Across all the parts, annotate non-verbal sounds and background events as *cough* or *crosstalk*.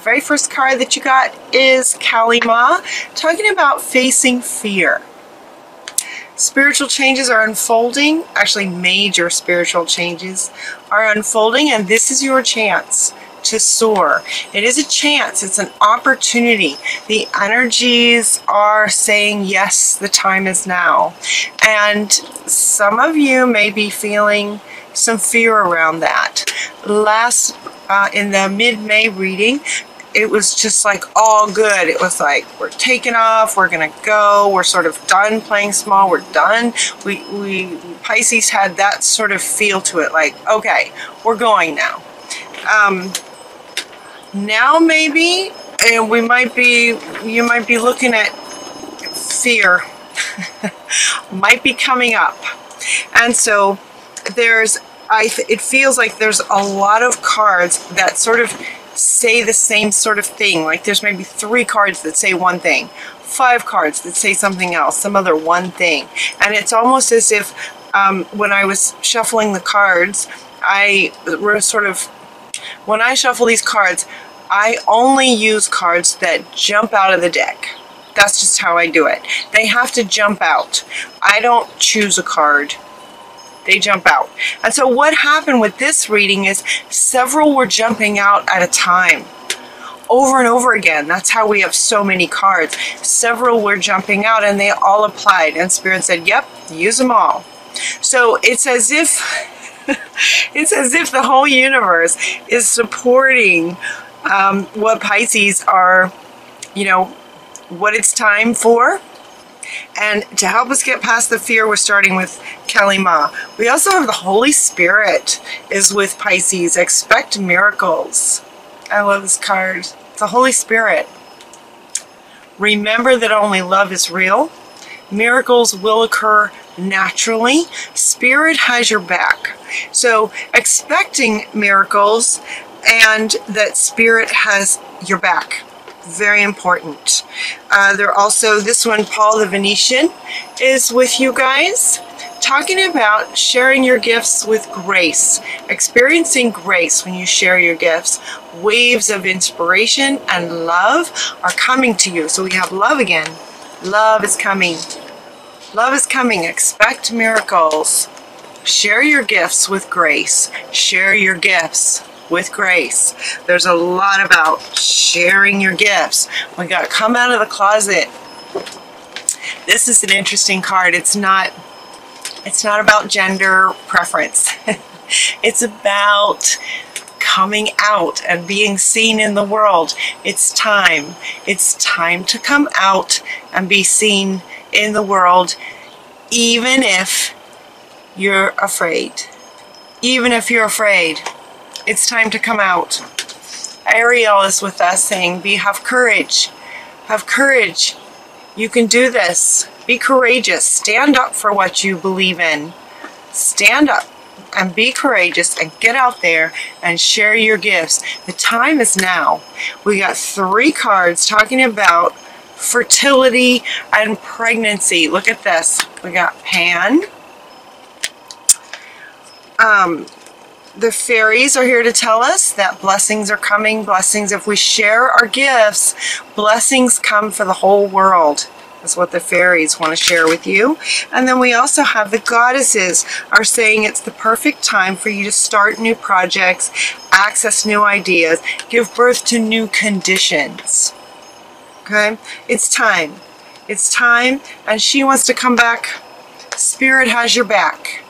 The very first card that you got is Kali Ma, talking about facing fear. Spiritual changes are unfolding, actually major spiritual changes are unfolding and this is your chance to soar. It is a chance, it's an opportunity. The energies are saying, yes, the time is now. And some of you may be feeling some fear around that. Last, uh, in the mid-May reading, it was just like all good. It was like, we're taking off, we're gonna go, we're sort of done playing small, we're done. We, we Pisces had that sort of feel to it, like, okay, we're going now. Um, now maybe, and we might be, you might be looking at fear, *laughs* might be coming up. And so there's, I, it feels like there's a lot of cards that sort of say the same sort of thing. Like there's maybe three cards that say one thing, five cards that say something else, some other one thing. And it's almost as if um, when I was shuffling the cards, I were sort of, when I shuffle these cards, I only use cards that jump out of the deck. That's just how I do it. They have to jump out. I don't choose a card they jump out. And so what happened with this reading is several were jumping out at a time over and over again. That's how we have so many cards. Several were jumping out and they all applied and Spirit said, yep, use them all. So it's as if *laughs* it's as if the whole universe is supporting um, what Pisces are, you know, what it's time for and to help us get past the fear, we're starting with Kali Ma. We also have the Holy Spirit is with Pisces. Expect miracles. I love this card. The Holy Spirit. Remember that only love is real. Miracles will occur naturally. Spirit has your back. So expecting miracles and that Spirit has your back very important. Uh, they're also, this one, Paul the Venetian, is with you guys talking about sharing your gifts with grace, experiencing grace when you share your gifts. Waves of inspiration and love are coming to you. So we have love again. Love is coming. Love is coming. Expect miracles. Share your gifts with grace. Share your gifts with grace. There's a lot about sharing your gifts. We got to come out of the closet. This is an interesting card. It's not it's not about gender preference. *laughs* it's about coming out and being seen in the world. It's time. It's time to come out and be seen in the world even if you're afraid. Even if you're afraid. It's time to come out. Ariel is with us saying, be have courage. Have courage. You can do this. Be courageous. Stand up for what you believe in. Stand up and be courageous and get out there and share your gifts. The time is now. We got three cards talking about fertility and pregnancy. Look at this. We got Pan. Um, the fairies are here to tell us that blessings are coming. Blessings, if we share our gifts, blessings come for the whole world. That's what the fairies want to share with you. And then we also have the goddesses are saying it's the perfect time for you to start new projects, access new ideas, give birth to new conditions. Okay? It's time. It's time and she wants to come back. Spirit has your back.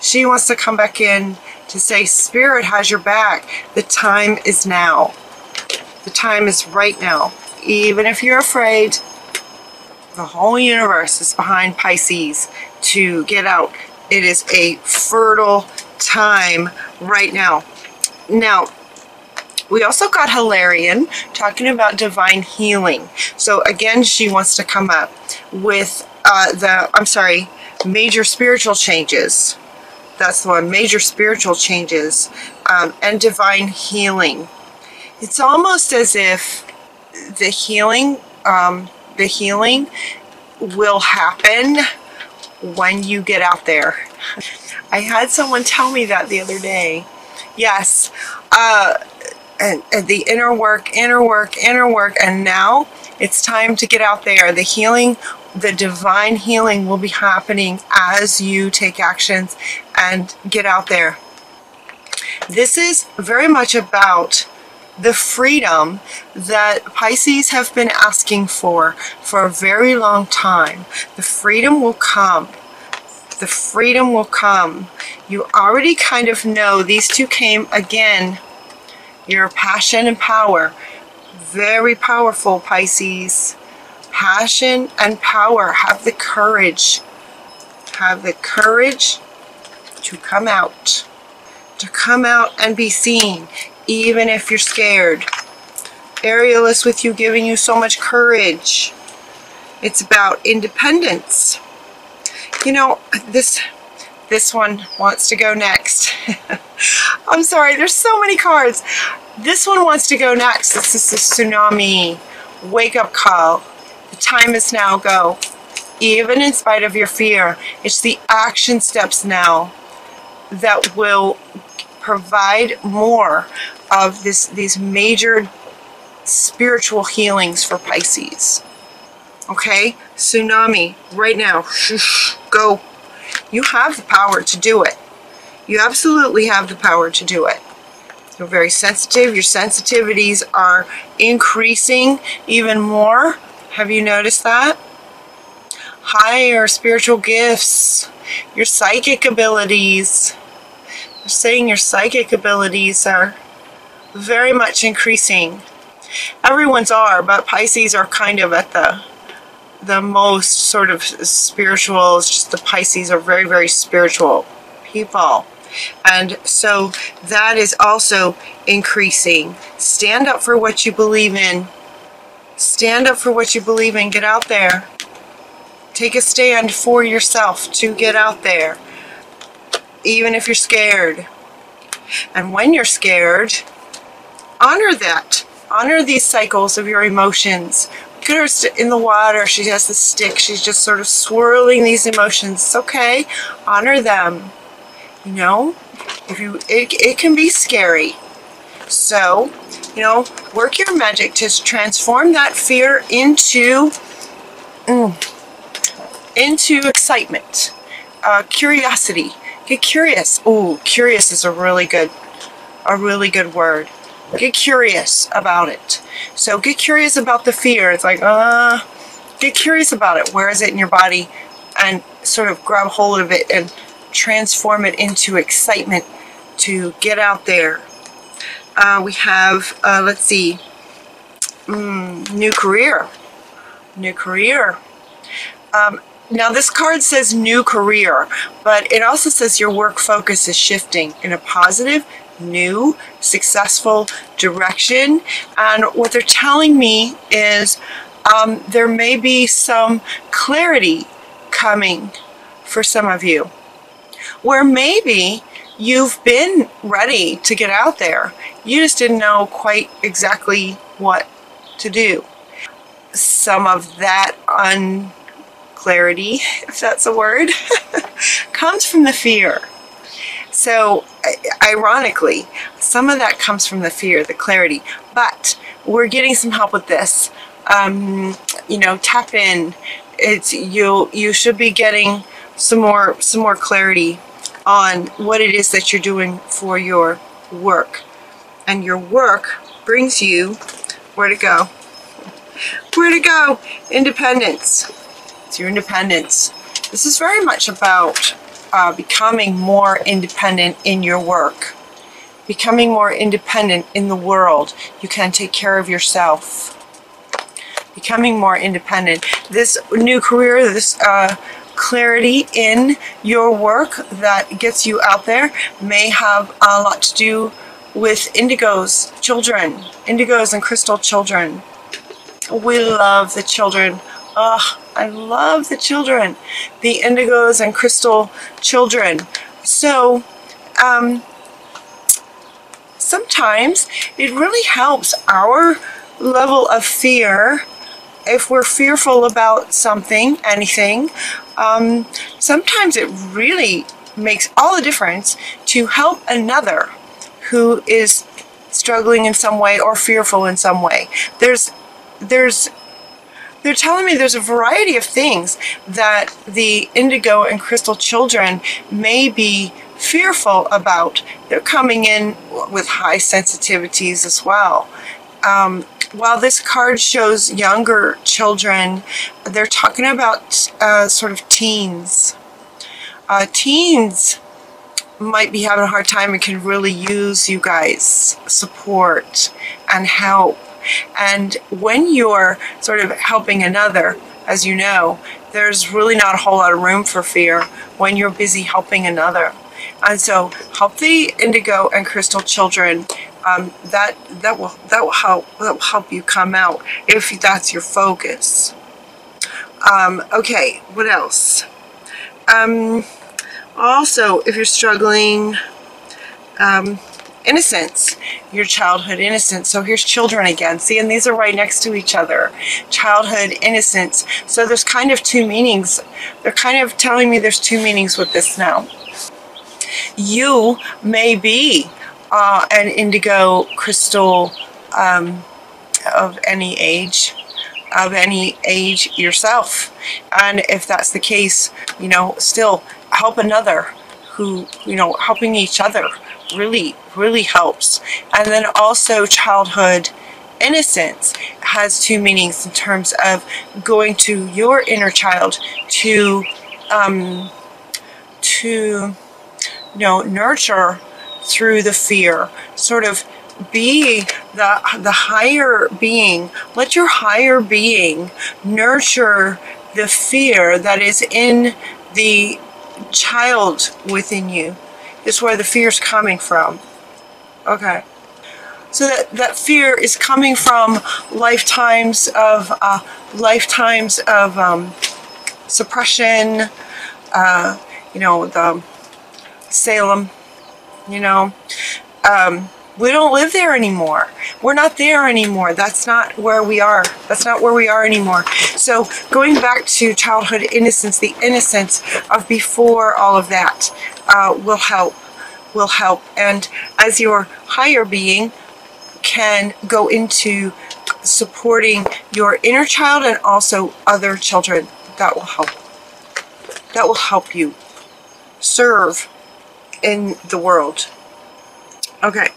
She wants to come back in to say, Spirit has your back. The time is now. The time is right now. Even if you're afraid, the whole universe is behind Pisces to get out. It is a fertile time right now. Now, we also got Hilarion talking about divine healing. So again, she wants to come up with uh, the, I'm sorry, major spiritual changes that's the one, major spiritual changes um, and divine healing. It's almost as if the healing, um, the healing will happen when you get out there. I had someone tell me that the other day. Yes, uh, and, and the inner work, inner work, inner work, and now it's time to get out there. The healing, the divine healing will be happening as you take actions and get out there. This is very much about the freedom that Pisces have been asking for for a very long time. The freedom will come. The freedom will come. You already kind of know these two came again. Your passion and power. Very powerful, Pisces. Passion and power. Have the courage. Have the courage to come out. To come out and be seen even if you're scared. Ariel is with you, giving you so much courage. It's about independence. You know, this this one wants to go next. *laughs* I'm sorry, there's so many cards. This one wants to go next. This is the tsunami wake up call. The time is now go. Even in spite of your fear, it's the action steps now that will provide more of this these major spiritual healings for Pisces. Okay? Tsunami, right now. Go. You have the power to do it. You absolutely have the power to do it. You're very sensitive. Your sensitivities are increasing even more. Have you noticed that? Higher spiritual gifts, your psychic abilities. They're saying your psychic abilities are very much increasing. Everyone's are, but Pisces are kind of at the the most sort of spiritual. It's just the Pisces are very, very spiritual people. And so that is also increasing. Stand up for what you believe in. Stand up for what you believe in. Get out there. Take a stand for yourself to get out there. Even if you're scared. And when you're scared, honor that. Honor these cycles of your emotions. Her in the water. She has the stick. She's just sort of swirling these emotions. It's okay. Honor them. You know, if you, it, it can be scary. So, you know, work your magic to transform that fear into, mm, into excitement, uh, curiosity. Get curious. Oh, curious is a really good, a really good word. Get curious about it. So get curious about the fear. It's like, uh, get curious about it. Where is it in your body? And sort of grab hold of it and transform it into excitement to get out there. Uh, we have, uh, let's see, mm, new career. New career. Um, now this card says new career, but it also says your work focus is shifting in a positive new, successful direction. And what they're telling me is um, there may be some clarity coming for some of you, where maybe you've been ready to get out there. You just didn't know quite exactly what to do. Some of that unclarity, *laughs* if that's a word, *laughs* comes from the fear. So, ironically, some of that comes from the fear, the clarity. But we're getting some help with this. Um, you know, tap in. It's you. You should be getting some more some more clarity on what it is that you're doing for your work, and your work brings you where to go. Where to go? Independence. It's your independence. This is very much about uh, becoming more independent in your work, becoming more independent in the world. You can take care of yourself. Becoming more independent. This new career, this uh, clarity in your work that gets you out there may have a lot to do with indigos, children, indigos and crystal children. We love the children Oh, I love the children, the indigos and crystal children. So, um, sometimes it really helps our level of fear if we're fearful about something, anything, um, sometimes it really makes all the difference to help another who is struggling in some way or fearful in some way. There's, there's, they're telling me there's a variety of things that the indigo and crystal children may be fearful about. They're coming in with high sensitivities as well. Um, while this card shows younger children, they're talking about uh, sort of teens. Uh, teens might be having a hard time and can really use you guys support and help. And when you're sort of helping another, as you know, there's really not a whole lot of room for fear when you're busy helping another. And so help the indigo and crystal children. Um, that that will that will help that will help you come out if that's your focus. Um, okay, what else? Um, also, if you're struggling, um, innocence, your childhood innocence. So here's children again. See, and these are right next to each other. Childhood innocence. So there's kind of two meanings. They're kind of telling me there's two meanings with this now. You may be uh, an indigo crystal um, of any age of any age yourself and if that's the case you know still help another who, you know, helping each other really, really helps. And then also childhood innocence has two meanings in terms of going to your inner child to, um, to, you know, nurture through the fear, sort of be the the higher being. Let your higher being nurture the fear that is in the child within you is where the fear is coming from. Okay. So that, that fear is coming from lifetimes of uh, lifetimes of um, suppression, uh, you know, the Salem, you know, um, we don't live there anymore. We're not there anymore. That's not where we are. That's not where we are anymore. So going back to childhood innocence, the innocence of before all of that uh, will help. Will help. And as your higher being can go into supporting your inner child and also other children, that will help. That will help you serve in the world. Okay.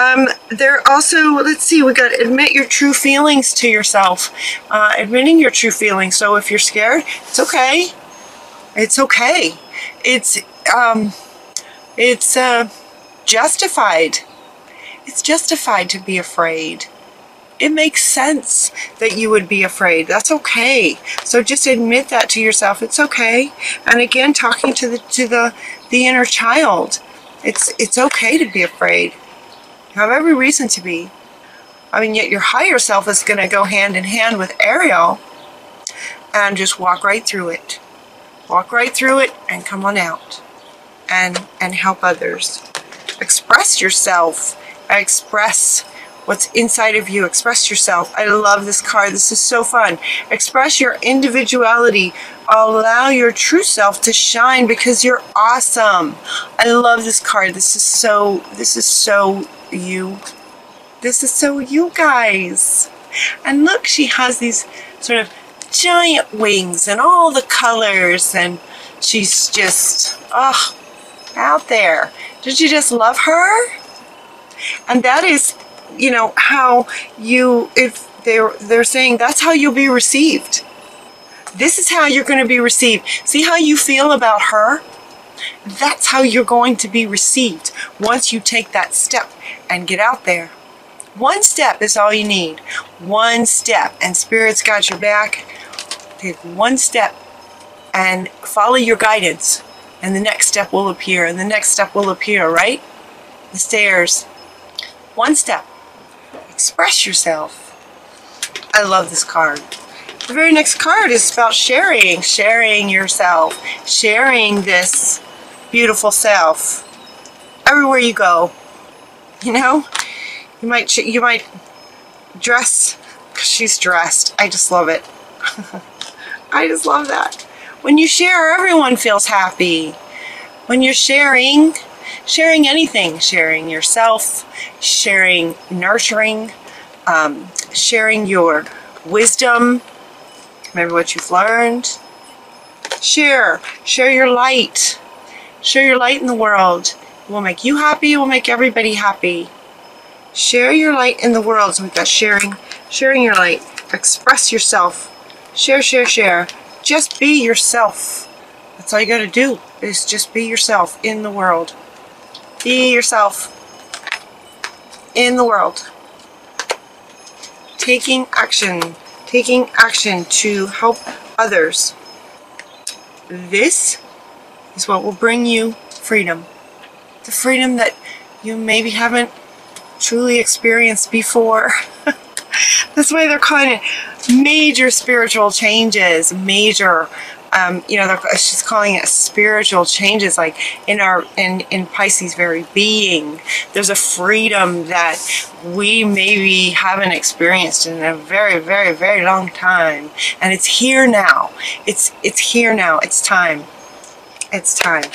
Um, there also, let's see, we got admit your true feelings to yourself. Uh, admitting your true feelings. So if you're scared, it's okay. It's okay. It's, um, it's, uh, justified. It's justified to be afraid. It makes sense that you would be afraid. That's okay. So just admit that to yourself. It's okay. And again, talking to the to the the inner child. It's it's okay to be afraid. You have every reason to be. I mean, yet your higher self is going to go hand in hand with Ariel and just walk right through it. Walk right through it and come on out and, and help others. Express yourself. Express what's inside of you. Express yourself. I love this card. This is so fun. Express your individuality. Allow your true self to shine because you're awesome. I love this card. This is so, this is so you. This is so you guys. And look, she has these sort of giant wings and all the colors and she's just, oh, out there. Did you just love her? And that is, you know, how you, if they're, they're saying that's how you'll be received. This is how you're going to be received. See how you feel about her? That's how you're going to be received once you take that step and get out there. One step is all you need. One step. And Spirit's got your back. Take one step and follow your guidance. And the next step will appear. And the next step will appear, right? The stairs. One step. Express yourself. I love this card. The very next card is about sharing. Sharing yourself. Sharing this beautiful self. Everywhere you go, you know, you might you might dress she's dressed. I just love it. *laughs* I just love that. When you share, everyone feels happy. When you're sharing, sharing anything, sharing yourself, sharing nurturing, um, sharing your wisdom, remember what you've learned. Share, share your light, share your light in the world. It will make you happy, it will make everybody happy. Share your light in the world. So we've got sharing, sharing your light, express yourself, share, share, share. Just be yourself. That's all you got to do is just be yourself in the world. Be yourself in the world. Taking action. Taking action to help others. This is what will bring you freedom. The freedom that you maybe haven't truly experienced before. *laughs* That's why they're calling it major spiritual changes, major um, you know, she's calling it spiritual changes, like in our in in Pisces' very being. There's a freedom that we maybe haven't experienced in a very, very, very long time, and it's here now. It's it's here now. It's time. It's time.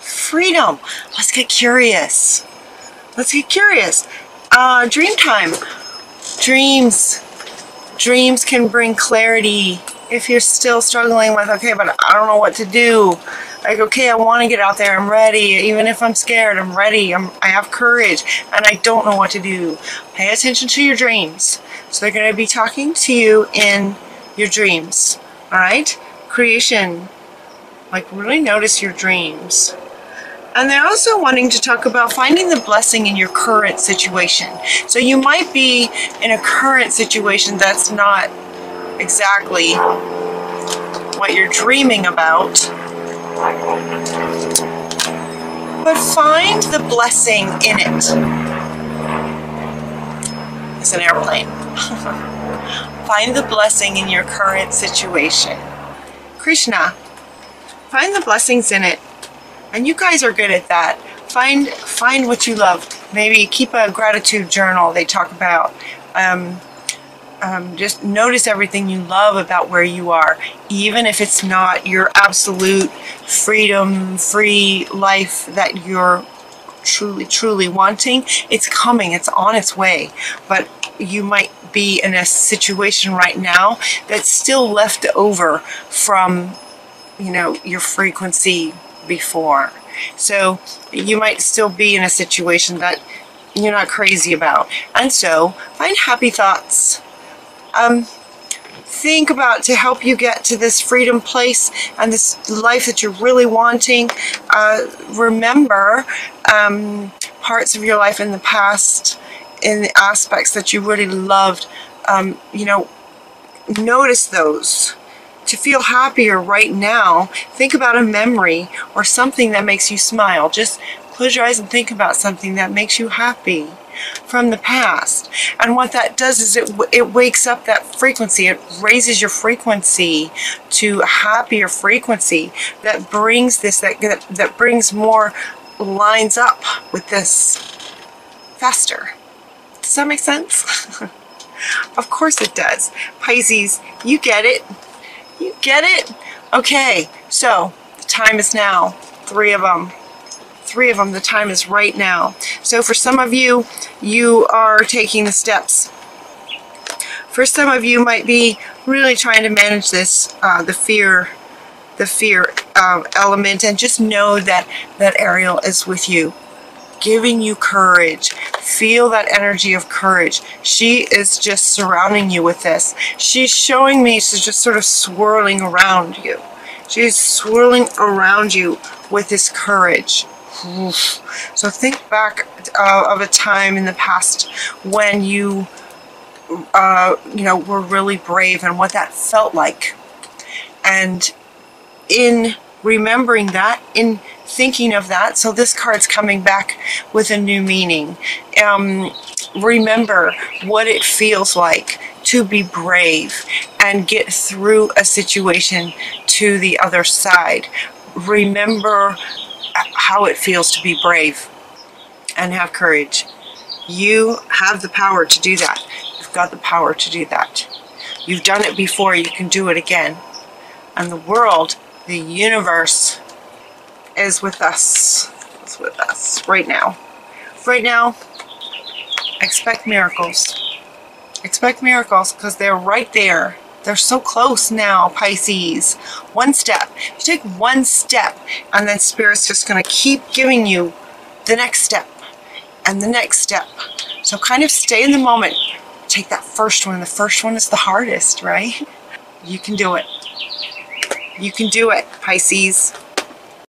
Freedom. Let's get curious. Let's get curious. Uh, dream time. Dreams. Dreams can bring clarity if you're still struggling with, okay, but I don't know what to do. Like, okay, I want to get out there. I'm ready. Even if I'm scared, I'm ready. I'm, I have courage and I don't know what to do. Pay attention to your dreams. So they're going to be talking to you in your dreams. All right? Creation. Like, really notice your dreams. And they're also wanting to talk about finding the blessing in your current situation. So you might be in a current situation that's not exactly what you're dreaming about. But find the blessing in it. It's an airplane. *laughs* find the blessing in your current situation. Krishna, find the blessings in it. And you guys are good at that. Find find what you love. Maybe keep a gratitude journal they talk about. Um, um, just notice everything you love about where you are, even if it's not your absolute freedom, free life that you're truly, truly wanting. It's coming, it's on its way. But you might be in a situation right now that's still left over from, you know, your frequency before. So you might still be in a situation that you're not crazy about. And so find happy thoughts um, think about to help you get to this freedom place and this life that you're really wanting. Uh, remember um, parts of your life in the past, in the aspects that you really loved. Um, you know, notice those. To feel happier right now, think about a memory or something that makes you smile. Just close your eyes and think about something that makes you happy from the past. And what that does is it, it wakes up that frequency. It raises your frequency to a happier frequency that brings this, that, that, that brings more lines up with this faster. Does that make sense? *laughs* of course it does. Pisces, you get it. Get it? Okay, so the time is now. Three of them three of them, the time is right now. So for some of you, you are taking the steps. For some of you might be really trying to manage this, uh, the fear, the fear uh, element, and just know that that Ariel is with you giving you courage. Feel that energy of courage. She is just surrounding you with this. She's showing me she's just sort of swirling around you. She's swirling around you with this courage. So think back uh, of a time in the past when you, uh, you know, were really brave and what that felt like. And in remembering that, in thinking of that, so this card's coming back with a new meaning. Um, remember what it feels like to be brave and get through a situation to the other side. Remember how it feels to be brave and have courage. You have the power to do that. You've got the power to do that. You've done it before, you can do it again. And the world, the universe, is with us. It's with us. Right now. Right now, expect miracles. Expect miracles because they're right there. They're so close now, Pisces. One step. You take one step and then Spirit's just going to keep giving you the next step and the next step. So kind of stay in the moment. Take that first one. The first one is the hardest, right? You can do it. You can do it, Pisces.